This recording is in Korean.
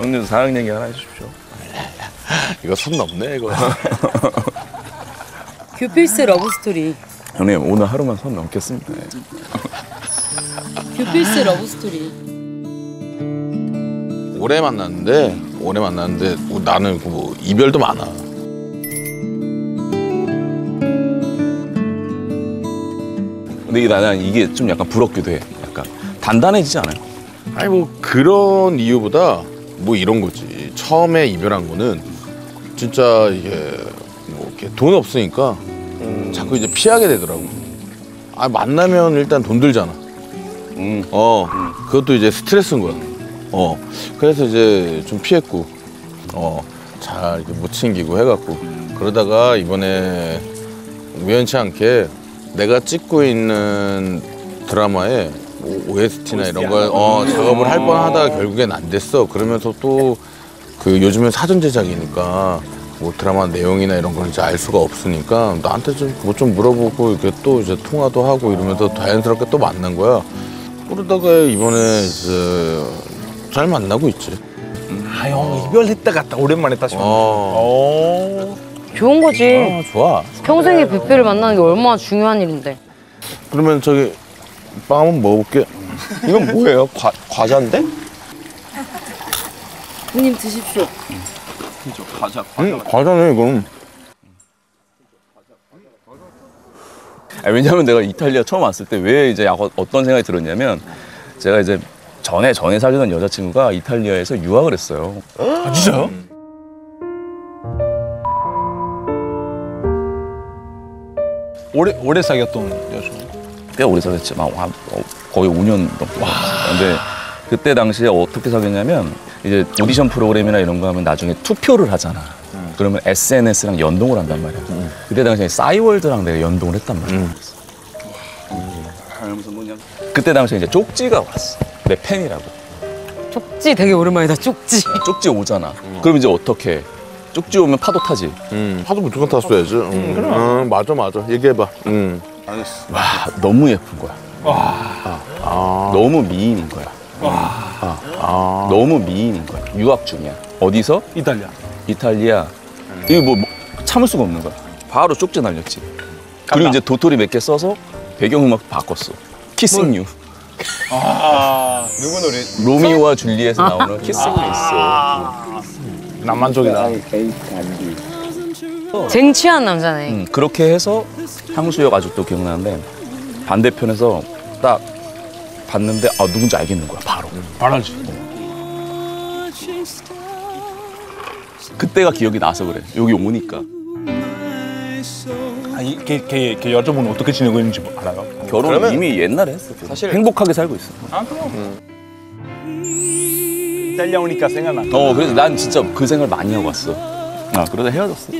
형님 사랑 얘기 하나 해주십시오. 이거 선 넘네 이거. 규필's love story. 형님 오늘 하루만 선 넘겠습니다. 규필's love story. 오래 만났는데 오래 만났는데 뭐 나는 뭐 이별도 많아. 근데 나는 이게 좀 약간 부럽기도 해. 약간 단단해지지 않아요? 아니 뭐 그런 이유보다 뭐 이런 거지. 처음에 이별한 거는 진짜 이게 뭐 이렇게 돈 없으니까 자꾸 이제 피하게 되더라고. 아 만나면 일단 돈 들잖아. 음. 어 그것도 이제 스트레스인 거야. 어 그래서 이제 좀 피했고 어잘 못 챙기고 해갖고 그러다가 이번에 우연치 않게 내가 찍고 있는 드라마에 뭐 OST나 이런 거 어, 작업을 할 뻔하다가 결국엔 안 됐어. 그러면서 또 그 요즘엔 사전 제작이니까 뭐 드라마 내용이나 이런 걸 이제 알 수가 없으니까 나한테 좀 뭐 좀 물어보고 이렇게 또 이제 통화도 하고 이러면서 자연스럽게 또 만난 거야. 그러다가 이번에 이제 잘 만나고 있지. 아, 형 이별했다 갔다 오랜만에 다시 만나. 어. 오. 좋은 거지. 아, 좋아. 평생에 뷔페를 만나는 게 얼마나 중요한 일인데. 그러면 저기 빵 한번 먹어볼게. 이건 뭐예요? 과, 과자인데? 형님 드십시오. 과자. 응, 과자네 이건. 아, 왜냐면 내가 이탈리아 처음 왔을 때 왜 이제 어떤 생각이 들었냐면 제가 이제 전에 전에 살던 여자친구가 이탈리아에서 유학을 했어요. 아, 진짜요? 오래 오래 사귀었던 여자. 꽤 오래 사귀었지. 막 한, 어, 거의 5년 넘게. 근데 그때 당시에 어떻게 사귀었냐면 이제 오디션 프로그램이나 이런 거 하면 나중에 투표를 하잖아. 그러면 SNS랑 연동을 한단 말이야. 그때 당시에 싸이월드랑 내가 연동을 했단 말이야. 그때 당시에 이제 쪽지가 왔어. 내 팬이라고. 쪽지 되게 오랜만이다. 쪽지. 쪽지 오잖아. 그럼 이제 어떻게 해? 쪽지 오면 파도 타지. 음, 파도 무조건 탔어야지. 응, 응, 맞아, 맞아. 얘기해봐. 응. 와, 너무 예쁜 거야. 너무 미인인 거야. 아, 너무 미인인 거야. 유학 중이야. 어디서? 이탈리아. 이탈리아. 이거 뭐, 뭐 참을 수가 없는 거야. 바로 쪽지 날렸지. 그리고 이제 도토리 몇 개 써서 배경음악 바꿨어. 키싱 유. 아, 누구 노래? 로미오와 줄리엣에 나오는 키싱 유 있어. 낭만적이다. 쟁취한 남자네. 음, 그렇게 해서 향수역 아직도 기억나는데 반대편에서 딱 봤는데 아 누군지 알겠는 거야 바로. 말하지. 그때가 기억이 나서 그래. 여기 오니까 아, 이, 걔, 걔, 걔 여자분은 어떻게 지내고 있는지 뭐 알아요? 결혼 이미 옛날에 했어. 사실 행복하게 살고 있어. 아, 그럼. 이탈리아 오니까 생각나. 어 그래서 난 진짜 그 생각을 많이 하고 왔어. 아 그러다 헤어졌어.